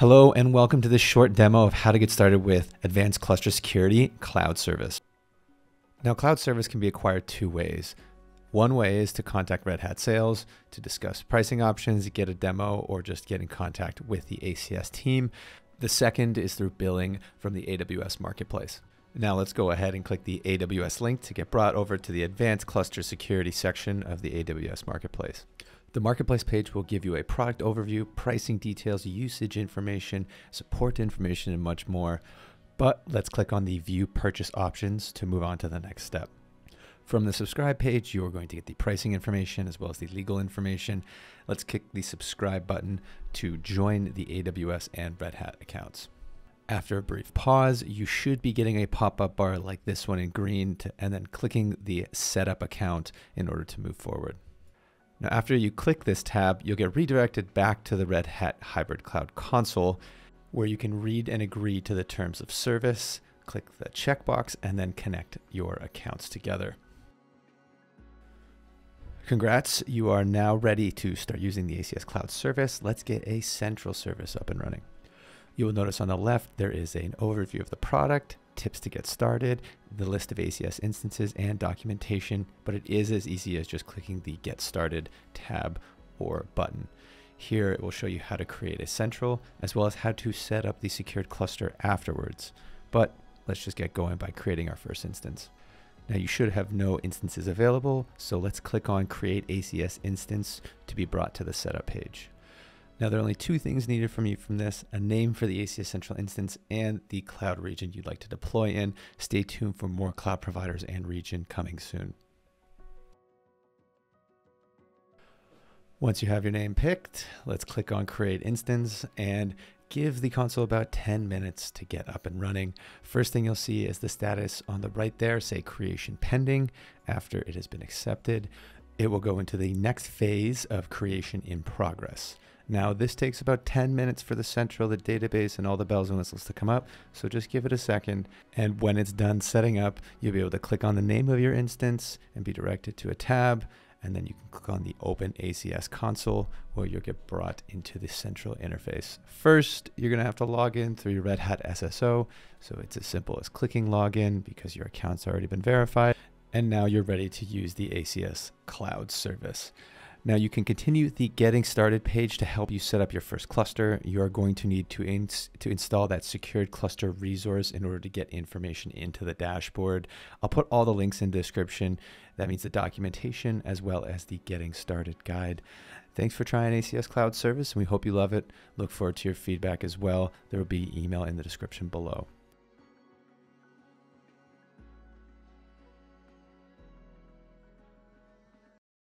Hello and welcome to this short demo of how to get started with Advanced Cluster Security Cloud Service. Now Cloud Service can be acquired two ways. One way is to contact Red Hat Sales to discuss pricing options, get a demo, or just get in contact with the ACS team. The second is through billing from the AWS Marketplace. Now let's go ahead and click the AWS link to get brought over to the Advanced Cluster Security section of the AWS Marketplace. The marketplace page will give you a product overview, pricing details, usage information, support information, and much more. But let's click on the view purchase options to move on to the next step. From the subscribe page, you're going to get the pricing information as well as the legal information. Let's click the subscribe button to join the AWS and Red Hat accounts. After a brief pause, you should be getting a pop-up bar like this one in green to, and then clicking the setup account in order to move forward. Now, after you click this tab, you'll get redirected back to the Red Hat Hybrid Cloud console, where you can read and agree to the terms of service, click the checkbox, and then connect your accounts together. Congrats, you are now ready to start using the ACS Cloud service. Let's get a central service up and running. You will notice on the left, there is an overview of the product, tips to get started, the list of ACS instances, and documentation, but it is as easy as just clicking the Get Started tab or button. Here it will show you how to create a central, as well as how to set up the secured cluster afterwards. But let's just get going by creating our first instance. Now you should have no instances available, so let's click on Create ACS Instance to be brought to the setup page. Now there are only two things needed from you from this, a name for the ACS Central instance and the cloud region you'd like to deploy in. Stay tuned for more cloud providers and region coming soon. Once you have your name picked, let's click on create instance and give the console about 10 minutes to get up and running. First thing you'll see is the status on the right there, say creation pending. After it has been accepted, it will go into the next phase of creation in progress. Now this takes about 10 minutes for the central, the database, and all the bells and whistles to come up. So just give it a second. And when it's done setting up, you'll be able to click on the name of your instance and be directed to a tab. And then you can click on the Open ACS console where you'll get brought into the central interface. First, you're going to have to log in through your Red Hat SSO. So it's as simple as clicking login because your account's already been verified. And now you're ready to use the ACS cloud service. Now you can continue the getting started page to help you set up your first cluster. You are going to need to, ins to install that secured cluster resource in order to get information into the dashboard. I'll put all the links in the description. That means the documentation as well as the getting started guide. Thanks for trying ACS Cloud Service and we hope you love it. Look forward to your feedback as well. There will be email in the description below.